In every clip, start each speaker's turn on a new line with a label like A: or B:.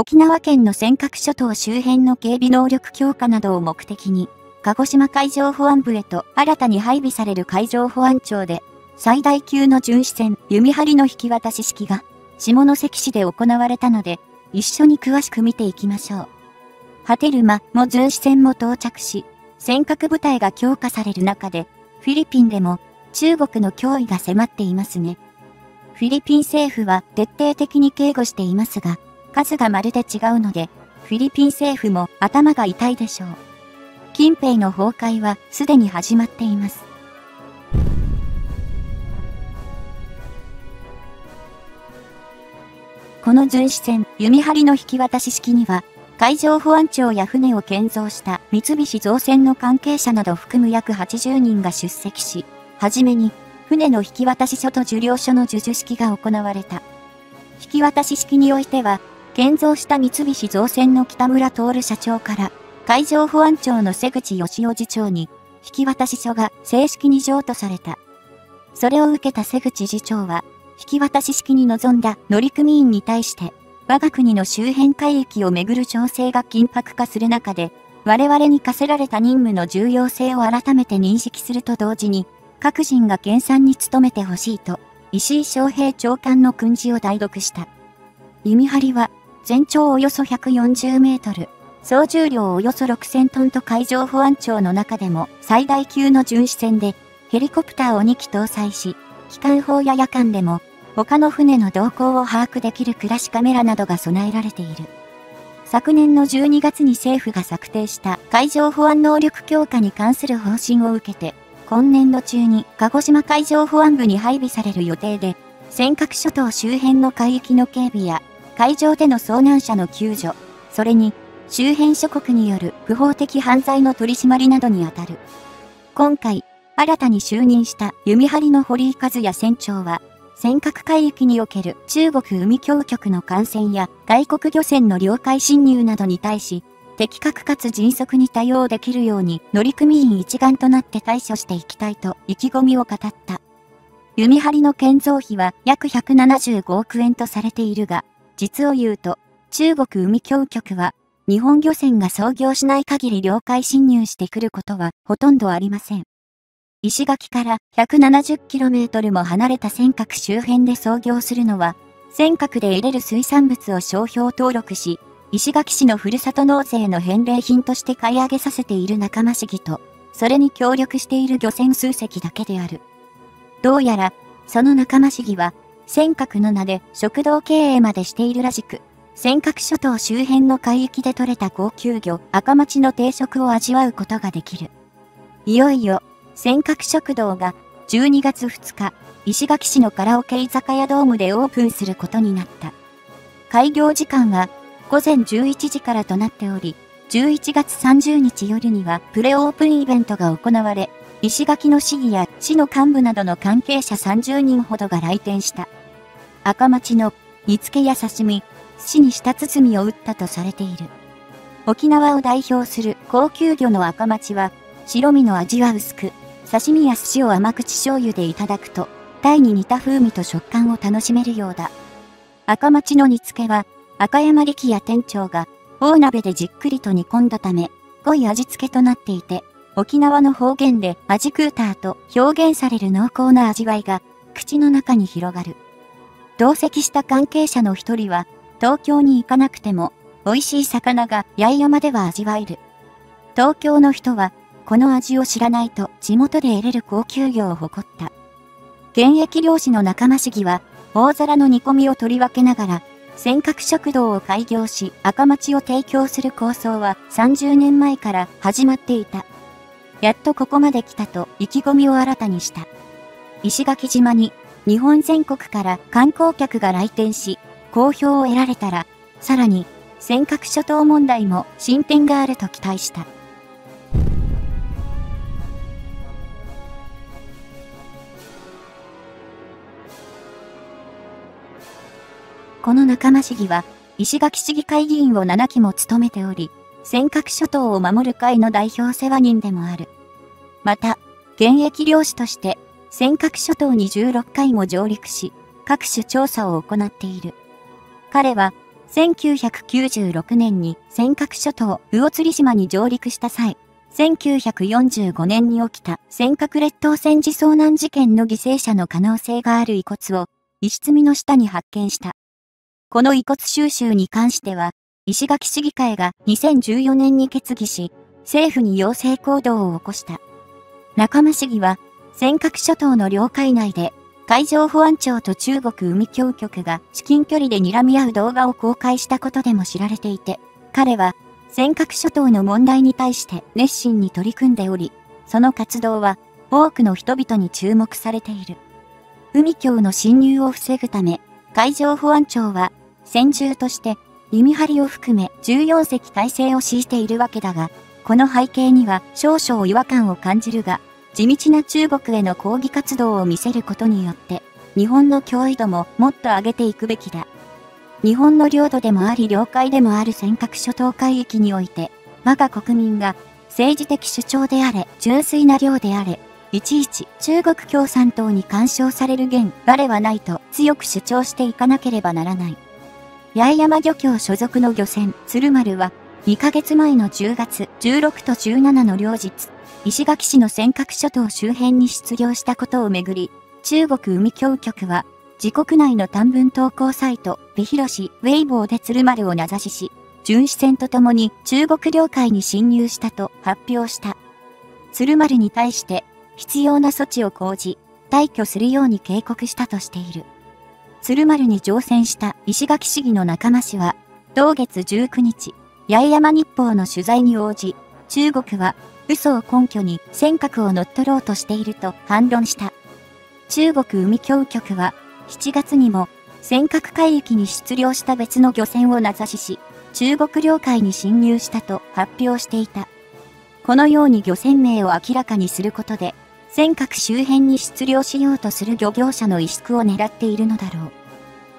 A: 沖縄県の尖閣諸島周辺の警備能力強化などを目的に、鹿児島海上保安部へと新たに配備される海上保安庁で、最大級の巡視船、弓張の引き渡し式が、下関市で行われたので、一緒に詳しく見ていきましょう。ハテルマも巡視船も到着し、尖閣部隊が強化される中で、フィリピンでも中国の脅威が迫っていますね。フィリピン政府は徹底的に警護していますが、数がまるで違うので、フィリピン政府も頭が痛いでしょう。近辺の崩壊はすでに始まっています。この巡視船、弓張りの引き渡し式には、海上保安庁や船を建造した三菱造船の関係者など含む約80人が出席し、はじめに、船の引き渡し書と受領書の授受式が行われた。引き渡し式においては、建造した三菱造船の北村徹社長から、海上保安庁の瀬口義雄次長に、引き渡し書が正式に譲渡された。それを受けた瀬口次長は、引き渡し式に臨んだ乗組員に対して、我が国の周辺海域をめぐる情勢が緊迫化する中で、我々に課せられた任務の重要性を改めて認識すると同時に、各人が研鑽に努めてほしいと、石井昌平長官の訓示を代読した。弓張は、全長およそ140メートル、総重量およそ6000トンと海上保安庁の中でも最大級の巡視船で、ヘリコプターを2機搭載し、機関砲や夜間でも、他の船の動向を把握できる暮らしカメラなどが備えられている。昨年の12月に政府が策定した海上保安能力強化に関する方針を受けて、今年度中に鹿児島海上保安部に配備される予定で、尖閣諸島周辺の海域の警備や海上での遭難者の救助、それに周辺諸国による不法的犯罪の取り締まりなどにあたる。今回、新たに就任した弓張りの堀井和也船長は、尖閣海域における中国海峡局の艦船や外国漁船の領海侵入などに対し、的確かつ迅速に対応できるように乗組員一丸となって対処していきたいと意気込みを語った。弓張りの建造費は約175億円とされているが、実を言うと、中国海峡局は、日本漁船が操業しない限り領海侵入してくることはほとんどありません。石垣から 170km も離れた尖閣周辺で操業するのは、尖閣で得れる水産物を商標登録し、石垣市のふるさと納税の返礼品として買い上げさせている仲間市議と、それに協力している漁船数隻だけである。どうやら、その仲間市議は、尖閣の名で食堂経営までしているらしく、尖閣諸島周辺の海域で採れた高級魚赤町の定食を味わうことができる。いよいよ、尖閣食堂が12月2日、石垣市のカラオケ居酒屋ドームでオープンすることになった。開業時間は午前11時からとなっており、11月30日夜にはプレオープンイベントが行われ、石垣の市議や市の幹部などの関係者30人ほどが来店した。赤町の煮付けや刺身、寿司に舌包みを打ったとされている。沖縄を代表する高級魚の赤町は、白身の味は薄く、刺身や寿司を甘口醤油でいただくと、タイに似た風味と食感を楽しめるようだ。赤町の煮付けは、赤山力也店長が、大鍋でじっくりと煮込んだため、濃い味付けとなっていて、沖縄の方言で味クーターと表現される濃厚な味わいが、口の中に広がる。同席した関係者の一人は、東京に行かなくても、美味しい魚が八重山では味わえる。東京の人は、この味を知らないと地元で得れる高級魚を誇った。現役漁師の仲間市議は、大皿の煮込みを取り分けながら、尖閣食堂を開業し赤町を提供する構想は30年前から始まっていた。やっとここまで来たと意気込みを新たにした。石垣島に日本全国から観光客が来店し、好評を得られたら、さらに、尖閣諸島問題も進展があると期待した。この仲間市議は、石垣市議会議員を7期も務めており、尖閣諸島を守る会の代表世話人でもある。また、現役漁師として尖閣諸島に16回も上陸し、各種調査を行っている。彼は、1996年に尖閣諸島魚釣島に上陸した際、1945年に起きた尖閣列島戦時遭難事件の犠牲者の可能性がある遺骨を石積みの下に発見した。この遺骨収集に関しては、石垣市議会が2014年に決議し、政府に要請行動を起こした。仲間市議は、尖閣諸島の領海内で、海上保安庁と中国海峡局が至近距離で睨み合う動画を公開したことでも知られていて、彼は、尖閣諸島の問題に対して熱心に取り組んでおり、その活動は多くの人々に注目されている。海峡の侵入を防ぐため、海上保安庁は戦銃として弓張りを含め14隻体制を敷いているわけだが、この背景には少々違和感を感じるが、地道な中国への抗議活動を見せることによって、日本の脅威度ももっと上げていくべきだ。日本の領土でもあり領海でもある尖閣諸島海域において、我が国民が政治的主張であれ、純粋な領であれ、いちいち中国共産党に干渉される言、我はないと強く主張していかなければならない。八重山漁協所属の漁船、鶴丸は、2ヶ月前の10月16と17の両日、石垣市の尖閣諸島周辺に出漁したことをめぐり、中国海峡局は、自国内の短文投稿サイト、ビヒロシ、ウェイボーで鶴丸を名指しし、巡視船とともに中国領海に侵入したと発表した。鶴丸に対して必要な措置を講じ、退去するように警告したとしている。鶴丸に乗船した石垣市議の仲間氏は、同月19日、八重山日報の取材に応じ、中国は嘘を根拠に尖閣を乗っ取ろうとしていると反論した。中国海峡局は7月にも尖閣海域に出漁した別の漁船を名指しし、中国領海に侵入したと発表していた。このように漁船名を明らかにすることで、尖閣周辺に出漁しようとする漁業者の萎縮を狙っているのだろう。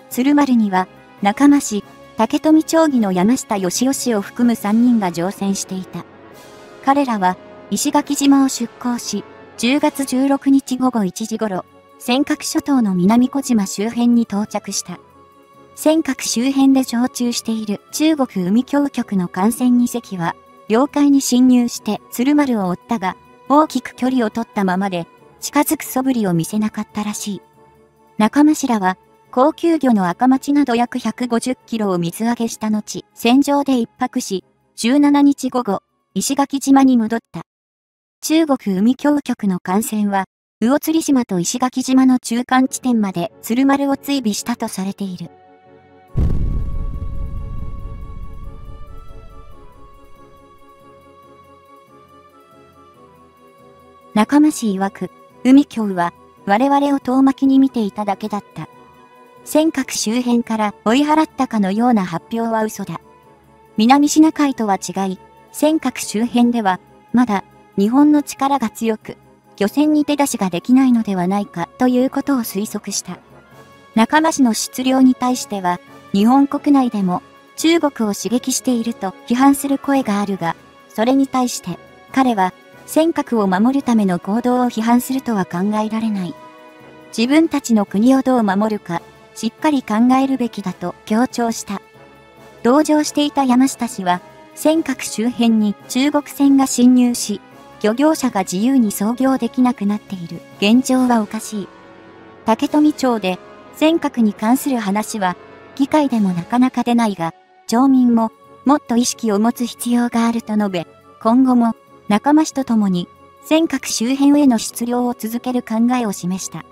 A: 鶴丸には、仲間氏、竹富町議の山下義義を含む3人が乗船していた。彼らは、石垣島を出港し、10月16日午後1時頃、尖閣諸島の南小島周辺に到着した。尖閣周辺で常駐している中国海峡局の艦船2隻は、領海に侵入して鶴丸を追ったが、大きく距離を取ったままで、近づく素振りを見せなかったらしい。仲間らは、高級魚の赤町など約150キロを水揚げした後、船上で一泊し、17日午後、石垣島に戻った。中国海峡局の艦船は、魚釣島と石垣島の中間地点まで鶴丸を追尾したとされている。仲間氏曰く、海峡は我々を遠巻きに見ていただけだった。尖閣周辺から追い払ったかのような発表は嘘だ。南シナ海とは違い、尖閣周辺では、まだ日本の力が強く、漁船に手出しができないのではないかということを推測した。仲間氏の出漁に対しては、日本国内でも中国を刺激していると批判する声があるが、それに対して彼は尖閣を守るための行動を批判するとは考えられない。自分たちの国をどう守るか、しっかり考えるべきだと強調した。同乗していた山下氏は、尖閣周辺に中国船が侵入し、漁業者が自由に操業できなくなっている現状はおかしい。竹富町で尖閣に関する話は議会でもなかなか出ないが、町民ももっと意識を持つ必要があると述べ、今後も仲間氏と共に尖閣周辺への出漁を続ける考えを示した。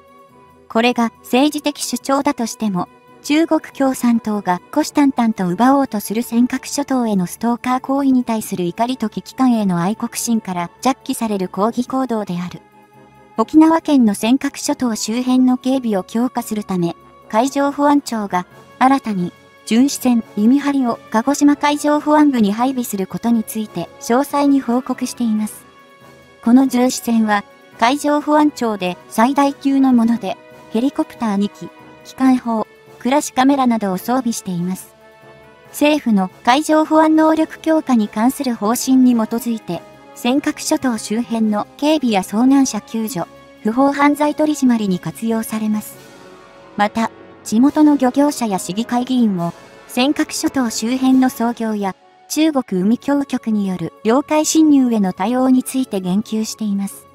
A: これが政治的主張だとしても、中国共産党が虎視眈々と奪おうとする尖閣諸島へのストーカー行為に対する怒りと危機感への愛国心から着起される抗議行動である。沖縄県の尖閣諸島周辺の警備を強化するため、海上保安庁が新たに巡視船弓張を鹿児島海上保安部に配備することについて詳細に報告しています。この巡視船は海上保安庁で最大級のもので、ヘリコプター2機、機関砲、暮らしカメラなどを装備しています。政府の海上保安能力強化に関する方針に基づいて、尖閣諸島周辺の警備や遭難者救助、不法犯罪取締りに活用されます。また、地元の漁業者や市議会議員も、尖閣諸島周辺の操業や中国海峡局による領海侵入への対応について言及しています。